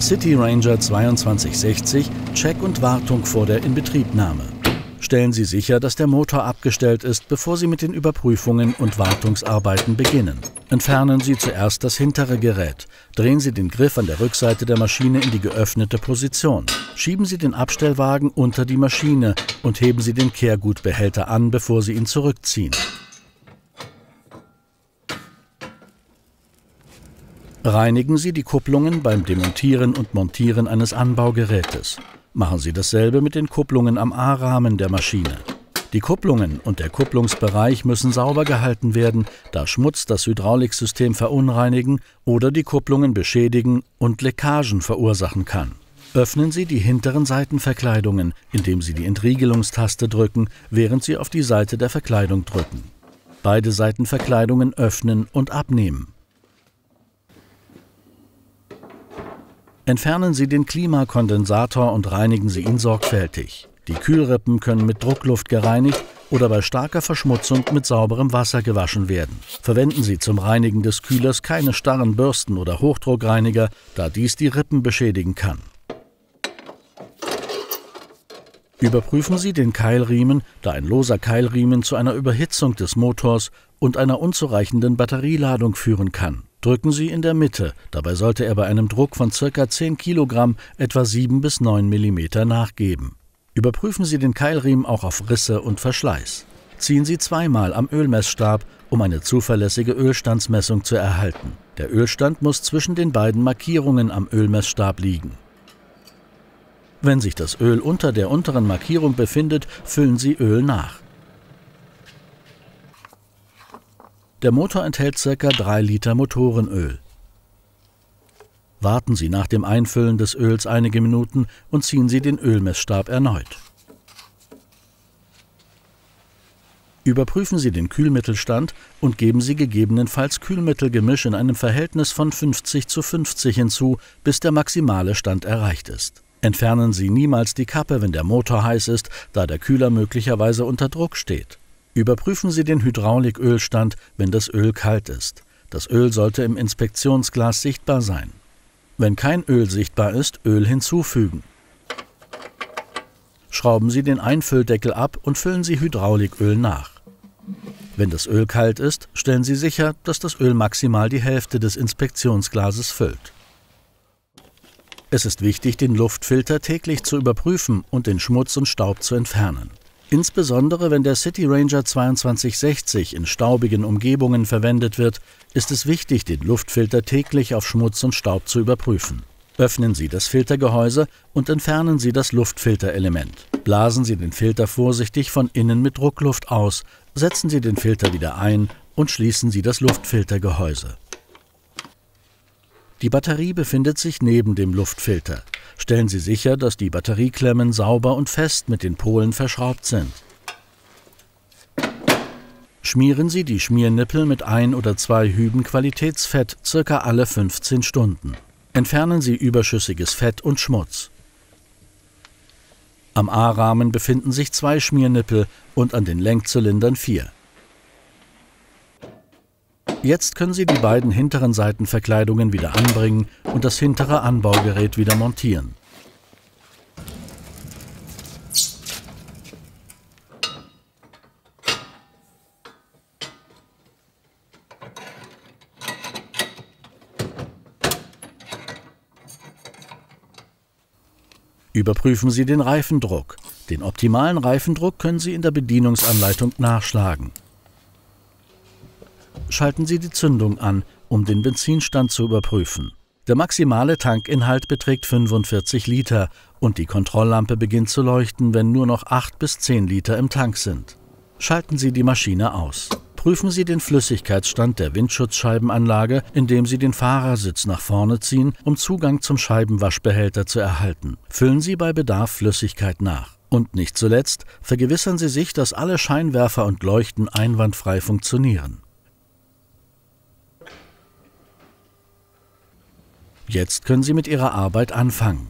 City Ranger 2260 Check und Wartung vor der Inbetriebnahme. Stellen Sie sicher, dass der Motor abgestellt ist, bevor Sie mit den Überprüfungen und Wartungsarbeiten beginnen. Entfernen Sie zuerst das hintere Gerät. Drehen Sie den Griff an der Rückseite der Maschine in die geöffnete Position. Schieben Sie den Abstellwagen unter die Maschine und heben Sie den Kehrgutbehälter an, bevor Sie ihn zurückziehen. Reinigen Sie die Kupplungen beim Demontieren und Montieren eines Anbaugerätes. Machen Sie dasselbe mit den Kupplungen am A-Rahmen der Maschine. Die Kupplungen und der Kupplungsbereich müssen sauber gehalten werden, da Schmutz das Hydrauliksystem verunreinigen oder die Kupplungen beschädigen und Leckagen verursachen kann. Öffnen Sie die hinteren Seitenverkleidungen, indem Sie die Entriegelungstaste drücken, während Sie auf die Seite der Verkleidung drücken. Beide Seitenverkleidungen öffnen und abnehmen. Entfernen Sie den Klimakondensator und reinigen Sie ihn sorgfältig. Die Kühlrippen können mit Druckluft gereinigt oder bei starker Verschmutzung mit sauberem Wasser gewaschen werden. Verwenden Sie zum Reinigen des Kühlers keine starren Bürsten oder Hochdruckreiniger, da dies die Rippen beschädigen kann. Überprüfen Sie den Keilriemen, da ein loser Keilriemen zu einer Überhitzung des Motors und einer unzureichenden Batterieladung führen kann. Drücken Sie in der Mitte, dabei sollte er bei einem Druck von ca. 10 kg etwa 7 bis 9 mm nachgeben. Überprüfen Sie den Keilriemen auch auf Risse und Verschleiß. Ziehen Sie zweimal am Ölmessstab, um eine zuverlässige Ölstandsmessung zu erhalten. Der Ölstand muss zwischen den beiden Markierungen am Ölmessstab liegen. Wenn sich das Öl unter der unteren Markierung befindet, füllen Sie Öl nach. Der Motor enthält ca. 3 Liter Motorenöl. Warten Sie nach dem Einfüllen des Öls einige Minuten und ziehen Sie den Ölmessstab erneut. Überprüfen Sie den Kühlmittelstand und geben Sie gegebenenfalls Kühlmittelgemisch in einem Verhältnis von 50 zu 50 hinzu, bis der maximale Stand erreicht ist. Entfernen Sie niemals die Kappe, wenn der Motor heiß ist, da der Kühler möglicherweise unter Druck steht. Überprüfen Sie den Hydraulikölstand, wenn das Öl kalt ist. Das Öl sollte im Inspektionsglas sichtbar sein. Wenn kein Öl sichtbar ist, Öl hinzufügen. Schrauben Sie den Einfülldeckel ab und füllen Sie Hydrauliköl nach. Wenn das Öl kalt ist, stellen Sie sicher, dass das Öl maximal die Hälfte des Inspektionsglases füllt. Es ist wichtig, den Luftfilter täglich zu überprüfen und den Schmutz und Staub zu entfernen. Insbesondere wenn der City Ranger 2260 in staubigen Umgebungen verwendet wird, ist es wichtig, den Luftfilter täglich auf Schmutz und Staub zu überprüfen. Öffnen Sie das Filtergehäuse und entfernen Sie das Luftfilterelement. Blasen Sie den Filter vorsichtig von innen mit Druckluft aus, setzen Sie den Filter wieder ein und schließen Sie das Luftfiltergehäuse. Die Batterie befindet sich neben dem Luftfilter. Stellen Sie sicher, dass die Batterieklemmen sauber und fest mit den Polen verschraubt sind. Schmieren Sie die Schmiernippel mit ein oder zwei Hüben Qualitätsfett circa alle 15 Stunden. Entfernen Sie überschüssiges Fett und Schmutz. Am A-Rahmen befinden sich zwei Schmiernippel und an den Lenkzylindern vier. Jetzt können Sie die beiden hinteren Seitenverkleidungen wieder anbringen und das hintere Anbaugerät wieder montieren. Überprüfen Sie den Reifendruck. Den optimalen Reifendruck können Sie in der Bedienungsanleitung nachschlagen schalten Sie die Zündung an, um den Benzinstand zu überprüfen. Der maximale Tankinhalt beträgt 45 Liter und die Kontrolllampe beginnt zu leuchten, wenn nur noch 8 bis 10 Liter im Tank sind. Schalten Sie die Maschine aus. Prüfen Sie den Flüssigkeitsstand der Windschutzscheibenanlage, indem Sie den Fahrersitz nach vorne ziehen, um Zugang zum Scheibenwaschbehälter zu erhalten. Füllen Sie bei Bedarf Flüssigkeit nach. Und nicht zuletzt vergewissern Sie sich, dass alle Scheinwerfer und Leuchten einwandfrei funktionieren. Jetzt können Sie mit Ihrer Arbeit anfangen.